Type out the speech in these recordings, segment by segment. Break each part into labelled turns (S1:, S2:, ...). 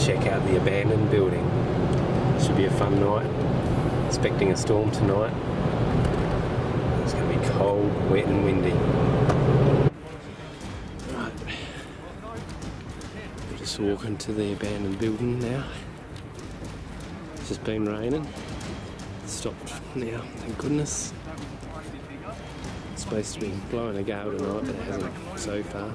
S1: check out the abandoned building. Should be a fun night. Expecting a storm tonight. It's going to be cold, wet, and windy. Right. Just walking to the abandoned building now. It's just been raining. It's stopped now, thank goodness. It's supposed to be blowing a gale tonight, but it hasn't so far.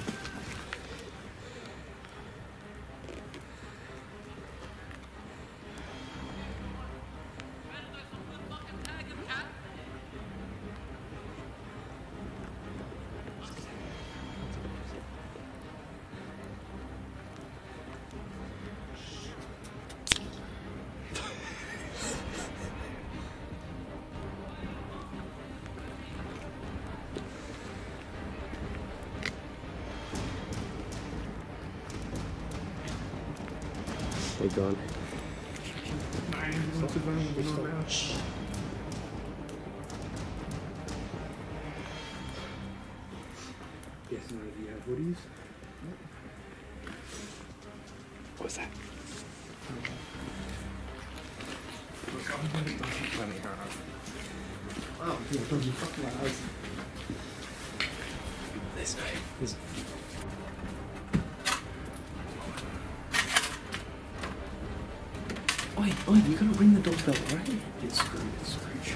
S1: Oi, oi,
S2: oh, you gotta ring the doorbell, right? It's Scrooge, it's Scrooge.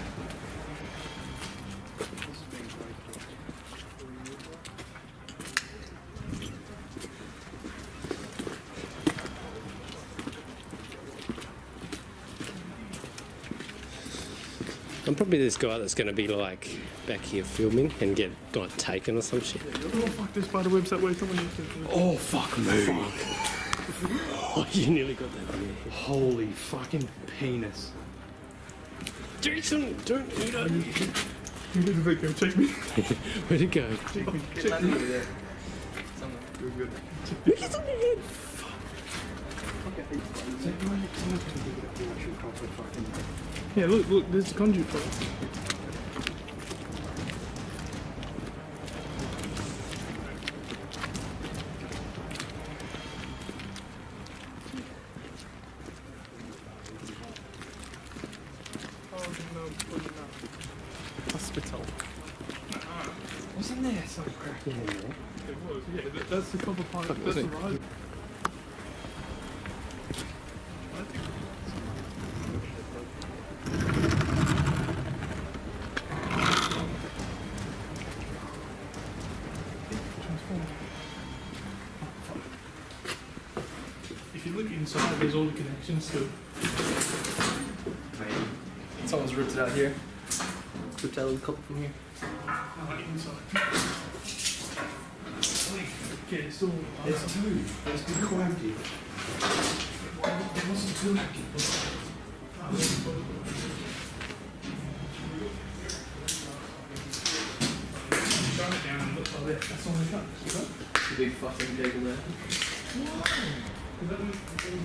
S1: I'm probably this guy that's going to be like back here filming and get like taken or some shit.
S3: Oh fuck, this spider web's that way. Someone needs to.
S2: Oh, fuck me.
S1: Oh, you nearly got that on your head.
S3: Holy fucking penis.
S1: Jason, don't eat it.
S3: You need to video. Check me.
S1: Where'd it go?
S3: Check me. Check me. Good, good.
S1: Look, it's on your head.
S3: Yeah, look, look, there's the conduit for it. Hospital.
S2: Wasn't there some cracking in there?
S3: It was, yeah, that, that's the copper pipe. That's the ride. If you look inside, there's all the connections to.
S2: Someone's ripped it out here. Ripped out a couple from here.
S3: Okay, it's
S2: two.
S3: That's all they got. That?
S2: Big fucking cable there.
S3: Big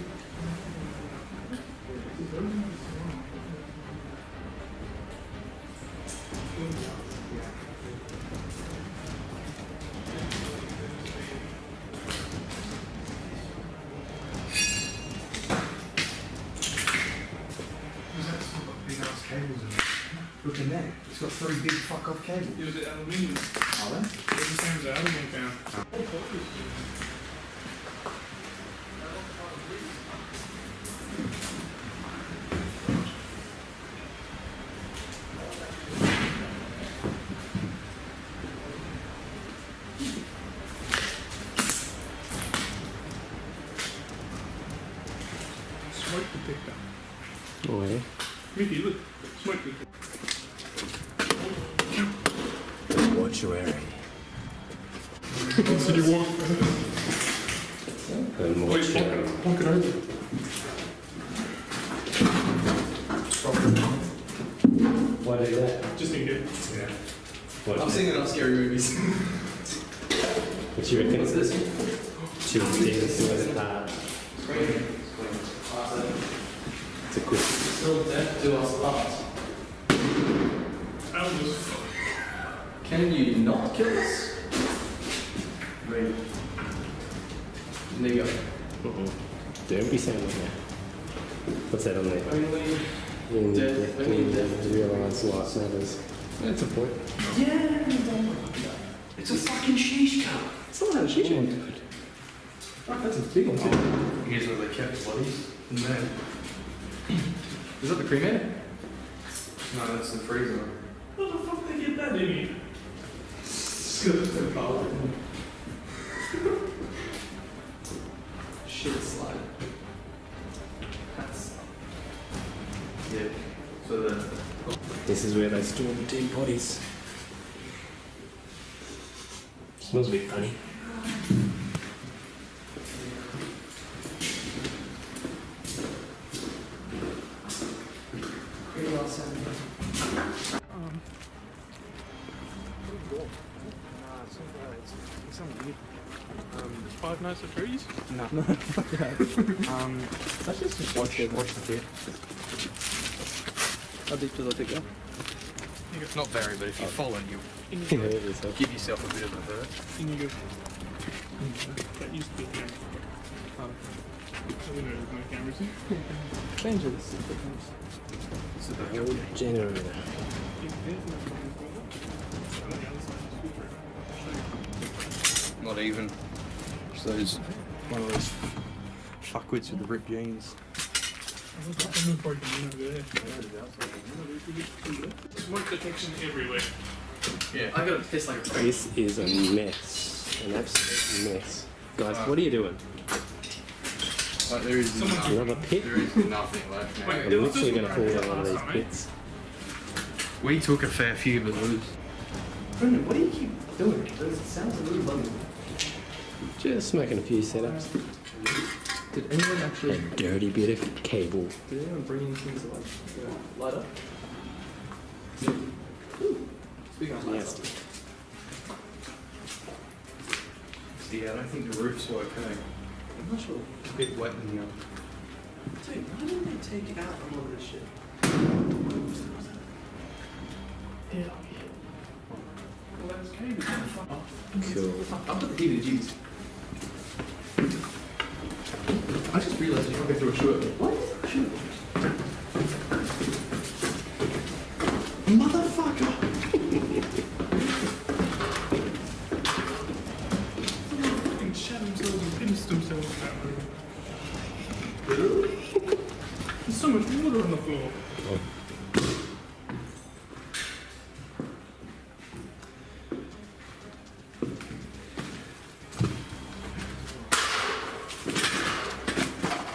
S2: Look in there. It's got three big fuck off cables.
S3: It was aluminium.
S2: Are they?
S3: It's the same as one found. Smoke detector.
S1: Oh, yeah.
S3: Mickey, look. Smoke detector.
S1: mortuary.
S3: So you walk.
S1: The mortuary.
S2: Walk it over.
S1: Why do that?
S3: Just in case.
S2: Yeah.
S1: What,
S2: I've seen enough scary movies.
S1: what do you reckon?
S2: What's this?
S1: Children's dancing with a heart. It's a good.
S2: Still death do us part.
S3: I was just.
S2: Can you not kill us? Wait. There you go.
S1: Uh-uh. Don't be saying like that. What's that on there?
S2: Only.
S1: When you
S2: Death,
S1: death
S2: only
S1: can
S2: death.
S1: realise life matters. That's a point.
S2: Yeah. It's a fucking sheesh cup.
S1: It's not a shit one.
S2: Fuck, that's a big one too. Here's where they kept bodies. In there. Is that the cremator? No, that's the freezer.
S3: How the fuck did they get that in here?
S2: Shit slide. That's. Yeah. So the.
S1: This is where they store the dead bodies. Smells a bit funny.
S2: Pretty well sounding.
S3: Um, Five Nights at Freddy's?
S4: No. um, let's just watch, watch the kid. How deep does it go?
S2: It's not very, but if you oh. fall in, you
S3: In
S1: Yeah,
S3: you go.
S1: it is. huh?
S2: give yourself a bit of a hurt.
S3: In you go. That used to be a oh.
S4: camera.
S3: I didn't know there was no cameras in.
S4: change this.
S2: So the
S1: The old generator.
S3: Yeah, there's no cameras going on. On the other side of the scooter. I'll show you.
S2: Not even. Just those. One of those fuckwits with the ripped jeans.
S3: I'm gonna park them over there. Smoke detection everywhere.
S2: Yeah. I got a piss like a freak.
S1: This is a mess. An absolute mess. Guys, what are you doing?
S2: Like there is nothing.
S1: Another pit?
S2: There is nothing left now.
S3: Wait,
S1: I'm literally going to fall down one of these
S3: last time,
S1: pits.
S2: We took a fair few, but lose.
S4: Brendan, what do you keep doing? It sounds a little funny.
S1: Just making a few setups.
S4: Did anyone actually?
S1: A dirty bit of cable.
S4: did anyone bring anything to like, uh, light up? Speaking of lights,
S1: Nasty.
S2: See, I don't think the roof's okay.
S4: I'm not sure.
S2: It's a bit wet in here.
S4: Dude, why didn't they take it out a lot of this shit?
S3: Yeah. Well, that's cable. Fuck off.
S1: Cool.
S4: I'll put the heated jeans. I just realized you can't go through a shirt. What? Shirt. Motherfucker!
S3: Fucking shat themselves and pinched themselves that room. There's so much water on the floor.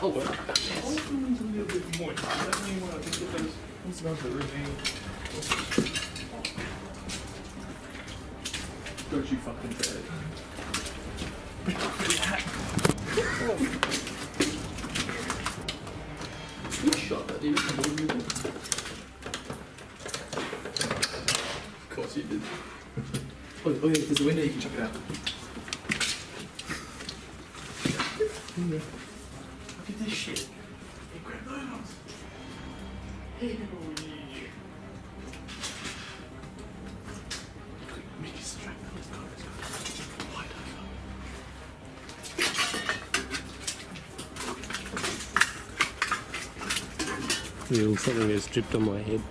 S4: Oh, well.
S3: All the room's a little bit moist. Does that mean what I think it does?
S4: What's about the remain? Don't you fucking say it. You shot that, dude. Of course you did. Oh, oh yeah, there's a window, you can check it out. Look at this shit.
S3: Hey, grab those. Hey, yeah. Make it straight. Let's go, let's go. Wide over.
S1: Feel something has dripped on my head.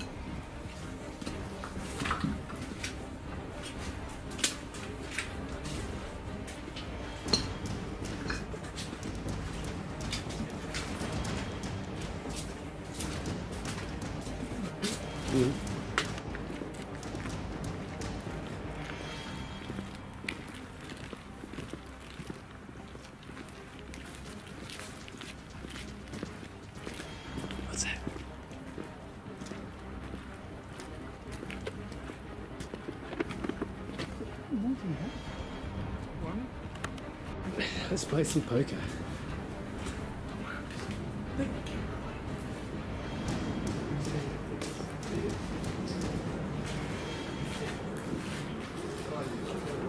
S1: Let's play some poker.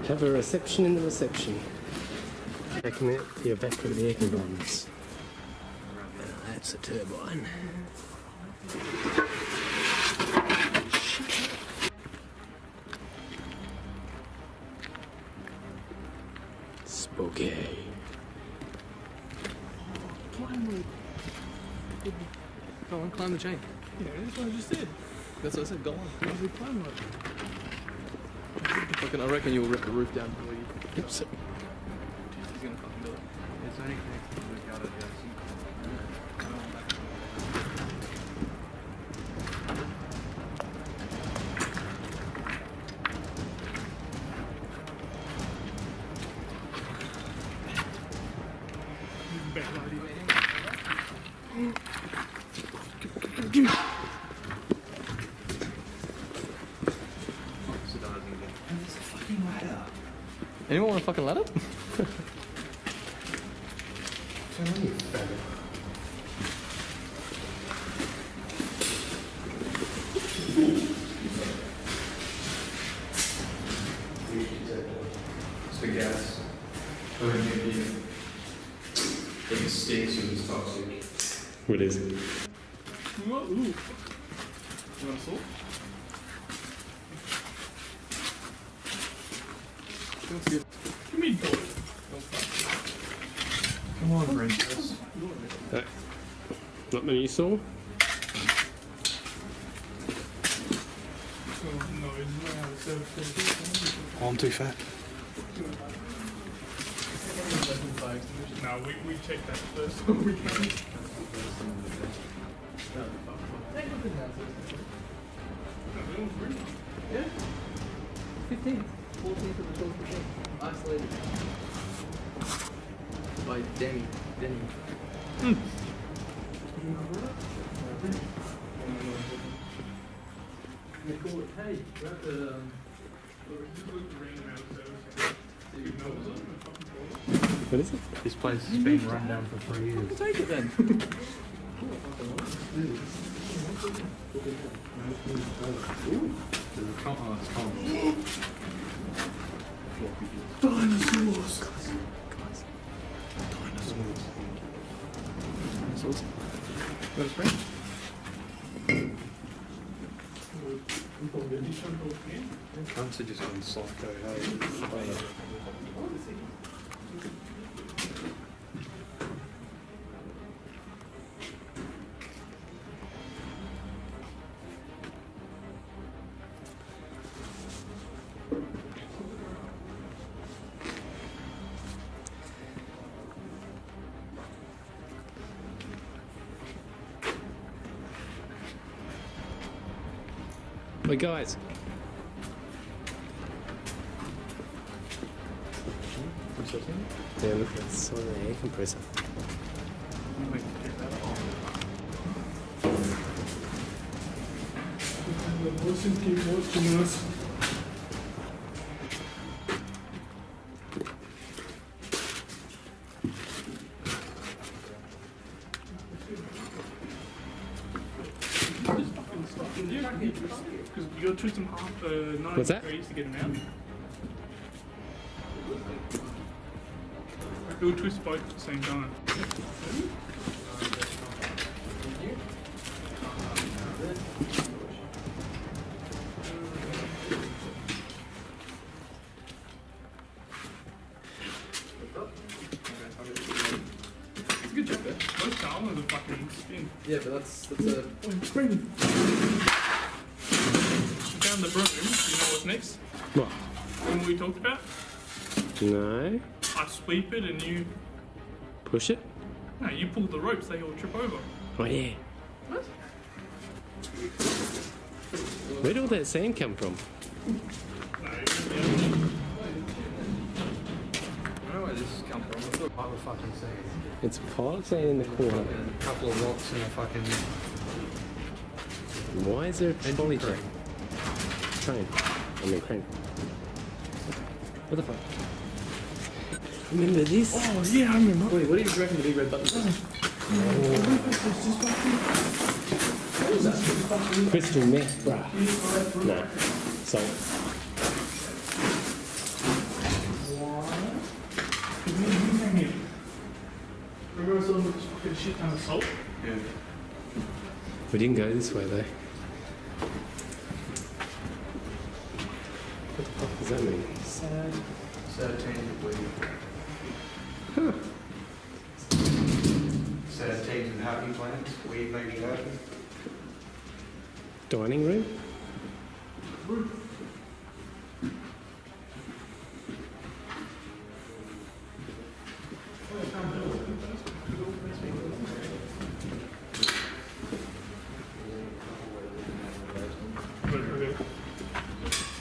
S1: Have a reception in the reception. Checking out your back of the air compartments. That's a turbine. Spooky.
S4: Go oh, on, climb the chain.
S3: Yeah, that's what I just did.
S4: That's what I said. Go on.
S3: Why we climb up?
S4: Fucking, I reckon you'll rip the roof down before you.
S1: Yep, so-
S4: He's gonna fucking do it.
S5: It's only connected
S4: fucking ladder?
S2: It's the gas. Going in. It stinks and it's toxic.
S1: What is it?
S3: What? Ooh. You want a salt? Give me gold.
S2: Come on, princess.
S1: Not the new saw?
S3: Oh, not how to.
S2: Oh, I'm too fat.
S3: No, we, we checked that first. we can. No, that
S4: Yeah. 15th.
S2: This place has been run down for three years.
S4: take it then.
S2: Dinosaurs! it's cold.
S4: Got a spring?
S2: Cunts are just on psycho, hey.
S1: Guys. Damn, look, it's on the air compressor.
S3: The bosses keep watching us. Because you gotta them half uh, 90
S1: What's that?
S3: degrees to get them out. We'll twist both at the same time. I and you.
S1: Push it?
S3: No, you pull the ropes, they all trip over.
S1: Oh, yeah.
S3: What?
S1: Where'd all that sand come from?
S3: No, yeah.
S4: I don't know where this has come from. I've got
S2: What the fucking sand?
S1: It's pilot sand in the corner.
S2: A couple of rocks and a fucking
S1: Why is there a trolley
S2: crane.
S1: train? Train. I mean, crane. What the fuck? Remember this?
S3: Oh, yeah, I remember.
S4: Wait, what do you reckon the big red button is?
S1: Crystal meth, bruh. Nah. Salt.
S3: Remember I saw this fucking shit ton of salt?
S6: Yeah.
S1: We didn't go this way though. Dining room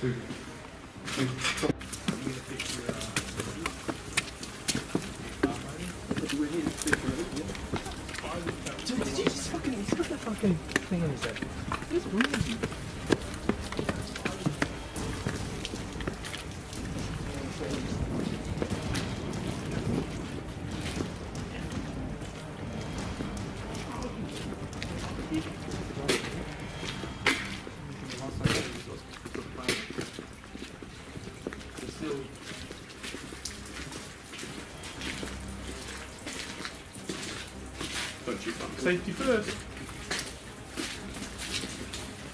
S3: okay.
S4: Did you just fucking, he's got that fucking thing on his head. It's weird.
S6: Don't you fuck.
S3: Safety first.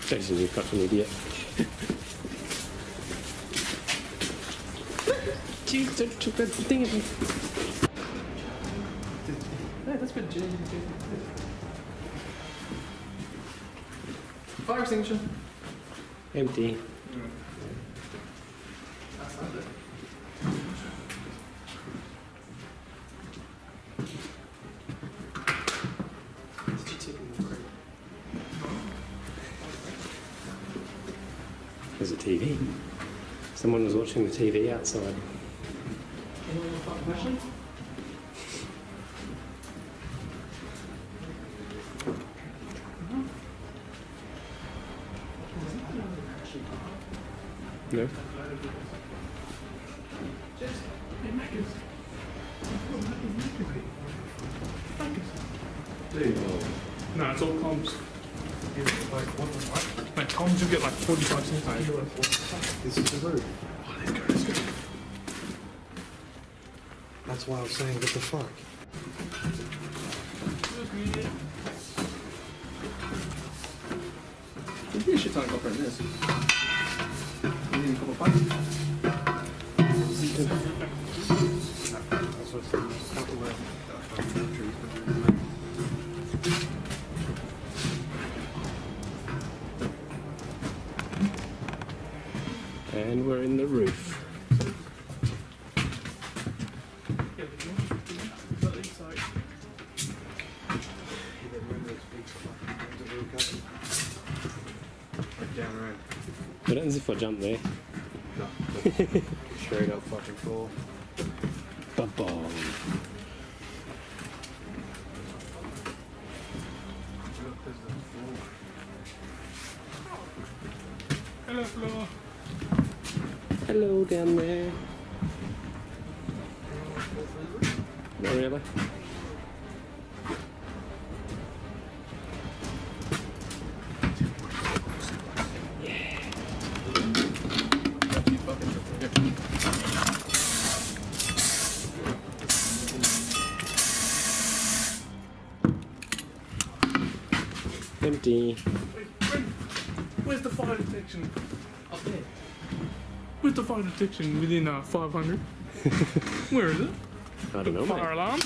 S1: Jason, you fucking idiot. Jeez, don't took that thing.
S4: Hey, that's been Jason. Fire extinguisher.
S1: Empty. There's a TV. Someone was watching the TV outside.
S2: Saying, what the fuck?
S4: This. You need a couple.
S1: And we're in the roof.
S3: Yeah, but you want to do that inside.
S2: Down around.
S1: What happens if I jump there?
S2: Straight up fucking floor.
S1: Ba-bong.
S3: Hello, Flo.
S1: Hello down there. Empty.
S3: Wait, where's the fire detection?
S4: Up there.
S3: Where's the fire detection within uh, 500? Where is it?
S1: I don't know,
S3: Fire
S1: mate.
S3: alarm?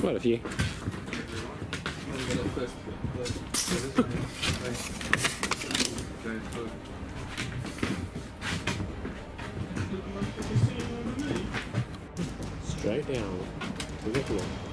S1: Quite a few. Straight down. the floor.
S3: Don't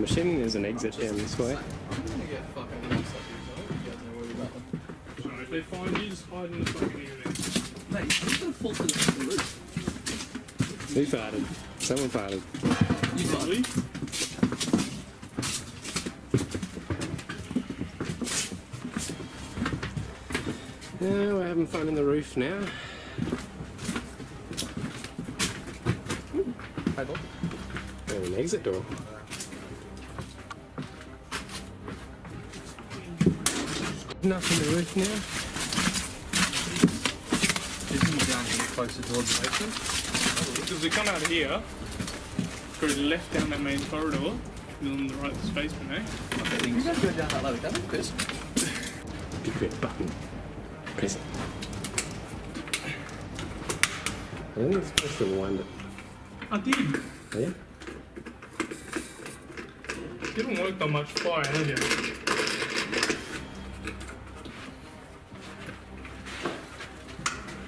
S1: I'm there's an exit down this way.
S3: They find you, just hide in the fucking.
S1: Who farted? Someone farted.
S3: Really?
S1: Yeah, we're having fun in the roof now.
S4: Hi, Bob.
S1: An exit door. Nothing in the roof now.
S4: Isn't he down here closer towards the basement?
S3: Because we come out of here, go left down that main corridor, and on the right the spaceman, eh?
S4: You guys go down that ladder, don't you, Chris?
S1: Big red button. Press it. I think it's supposed to wind it.
S3: I did.
S1: Oh, yeah?
S3: You haven't worked on much fire, have you?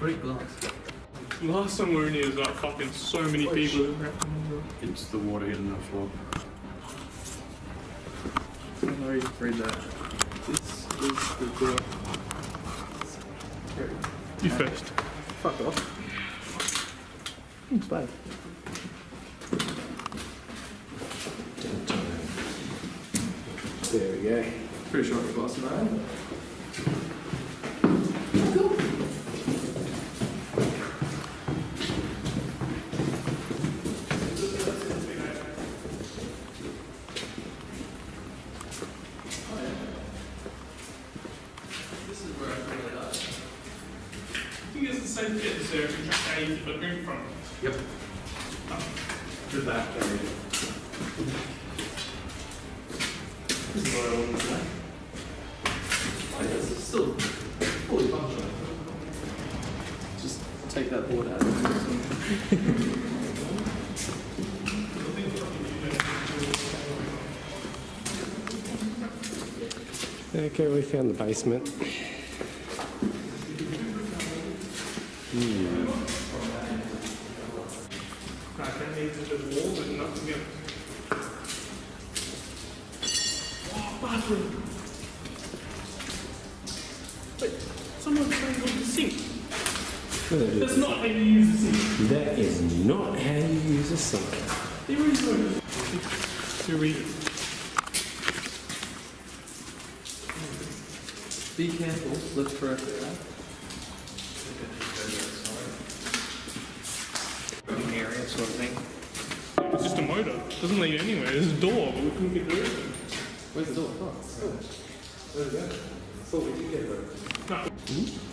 S4: Break glass.
S3: Last time we were in here, was like fucking so many people.
S7: It's the water hitting the floor.
S4: I don't know you can read that. This is the door.
S3: You first.
S4: Fuck off. It's bad.
S1: There we go.
S4: Pretty sure it's glass in that.
S3: Nothing else. Oh, bathroom. Wait, someone's trying on the sink. That's not how you use a sink.
S1: That is not how you use a sink.
S3: There is no. To read
S4: Be careful, look for it. Area sort of thing.
S3: It's just a motor. It doesn't lead anywhere. There's a door, but we couldn't get through it.
S4: Where's the door? Oh.
S3: No. Good.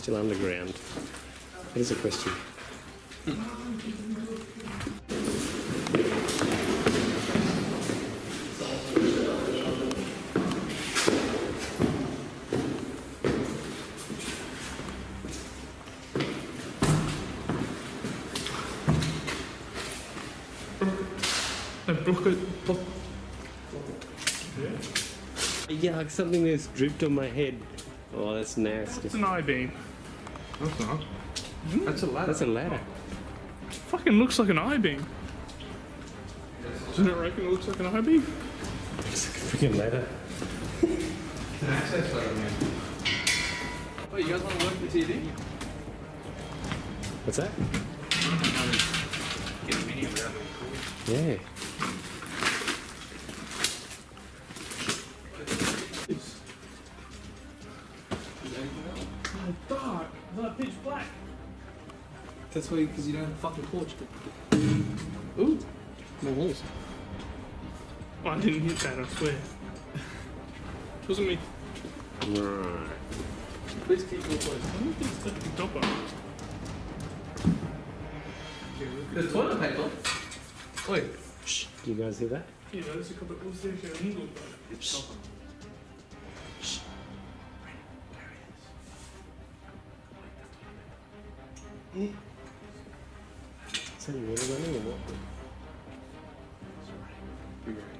S3: still underground? That is a
S1: question. Yuck, something that's dripped on my head. Oh, that's nasty.
S3: It's an I beam.
S2: That's not. Mm. That's a ladder.
S1: That's a ladder.
S3: Fucking looks like an I beam. Doesn't it reckon it looks like an I beam?
S1: It's like a freaking ladder.
S2: an access ladder, man.
S4: Wait, you guys want to work the TV?
S1: What's that?
S7: Get a video around the
S1: Yeah.
S4: That's why, because you don't have a fucking torch. Ooh, more walls.
S3: Oh, I didn't hit that, I swear. It wasn't me.
S1: Right.
S4: Please keep your place.
S3: I don't think it's the top up.
S4: There's toilet paper. Wait,
S1: Do you guys hear that?
S3: Yeah, there's a couple of what's there? An eagle, but it's top up.
S1: Is mm. That water running or what?
S3: It's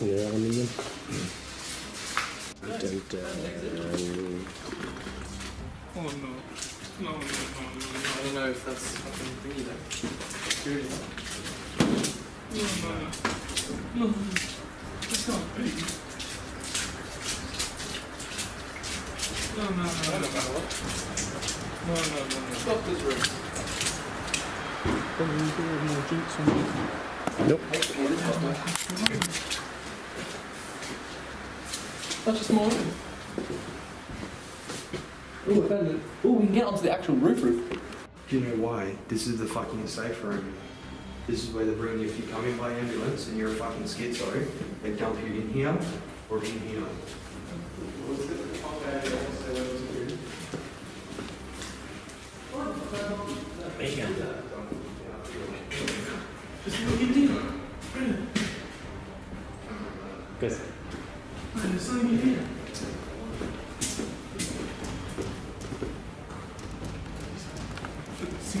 S1: cheapskates and their aluminium. Dun, dun.
S3: Oh no. No, no, no, no, no.
S4: I don't know if that's fucking thingy though. Security.
S3: No, no, no. No. It's not big. No, no, no, no. No, no, no, no.
S4: Stop this room.
S1: Nope.
S4: That's a small room. Ooh. Ooh, we can get onto the actual roof roof.
S2: Do you know why? This is the fucking safe room. This is where they bring you if you come in by ambulance and you're a fucking schizo. They dump you in here or in here.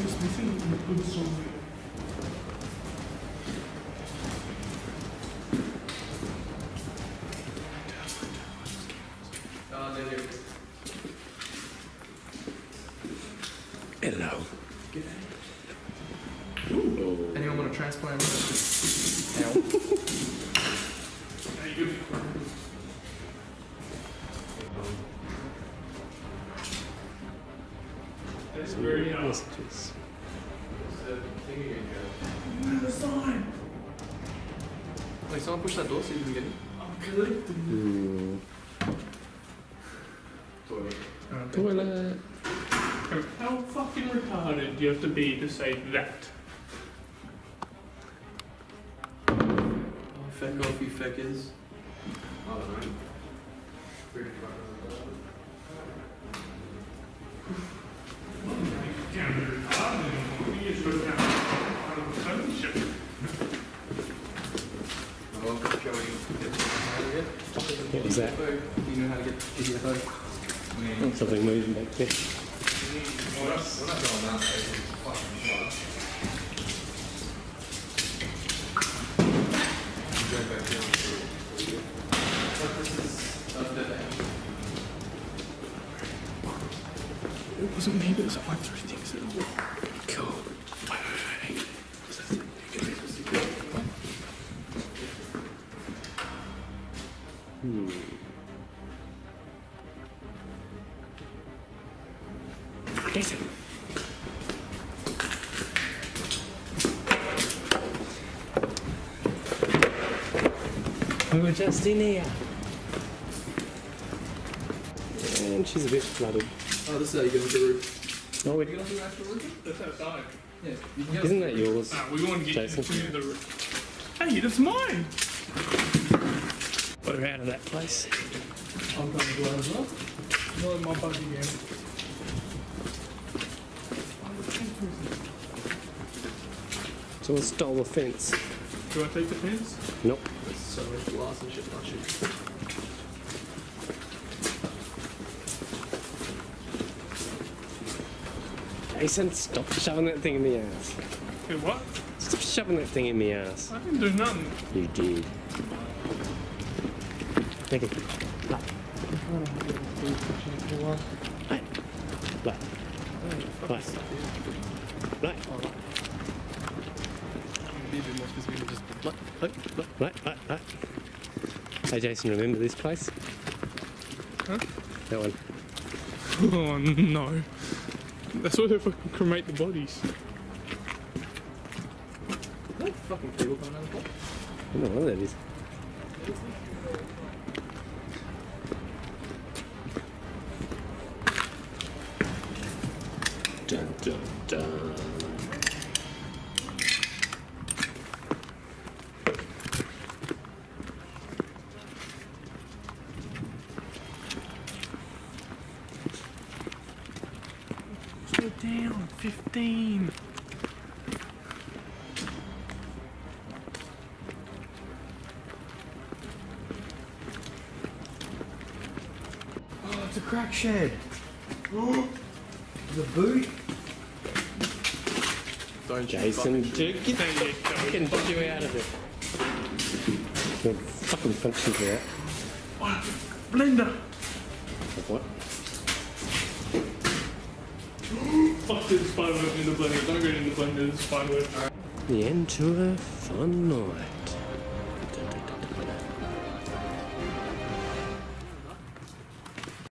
S3: Seems missing a good song.
S4: Wait, someone push that door so you can get in.
S3: I'm collecting.
S1: Hmm.
S4: Toilet.
S1: Toilet.
S3: How fucking retarded do you have to be to say that?
S4: Oh, feck off, you feckers. I don't know. Pretty fucking
S3: You can't be retarded anymore. You just got to have out of the fellowship.
S4: Oh, Joey, get
S1: Was that?
S4: Do you know how to get GTFO?
S1: Something moving back there. Just in here. And she's a bit flooded.
S4: Oh, this is how you get onto the roof.
S1: Oh,
S4: You
S1: wait.
S4: get onto the actual roof?
S3: That's outside.
S4: Yeah. You
S1: Isn't that yours?
S3: Ah, we want to get
S1: Jason.
S3: into the roof. Hey, that's mine!
S1: We're out of that place.
S3: I'm going to go as well. Not in my buggy again.
S1: Someone stole the fence.
S3: Do I take the fence?
S1: Nope.
S4: There's so much glass and shit on shit.
S1: Jason, stop shoving that thing in the ass.
S3: Hey, what?
S1: Stop shoving that thing in the ass.
S3: I didn't do nothing.
S1: You did. Make it. Like. Like. Like. Like. Like.
S4: Be a bit more specific, just
S1: Like. Like. Like. Like. Like. Hey Jason, remember this place?
S3: Huh?
S1: That one.
S3: Oh no. That's where they fucking cremate the bodies.
S4: That fucking cable coming out of the top.
S1: I don't know what that is. Dun, dun, dun.
S3: Slow down. 15.
S2: Oh, it's a crack shed. Oh, the boot.
S4: Don't
S1: Jason, dude, get
S3: There you
S1: fucking you out of it. You're fucking function for that.
S3: Blender.
S1: Of
S3: the blender. Don't go in the
S1: end to fun night.